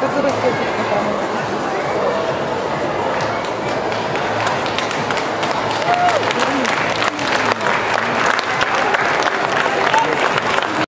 ブツブって言って。たとう